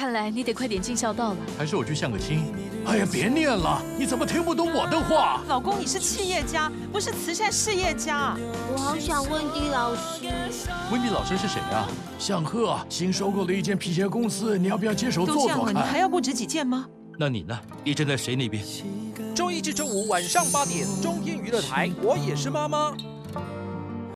看来你得快点尽孝道了还是我去相个亲。哎呀别念了你怎么听不懂我的话？老公你是企业家不是慈善事业家。我好想温迪老师。温迪老师是谁啊？向贺新收购了一间皮鞋公司你要不要接手做做看？还要布置几件吗？那你呢？你站在谁那边？周一至周五晚上八点中天娱乐台我也是妈妈。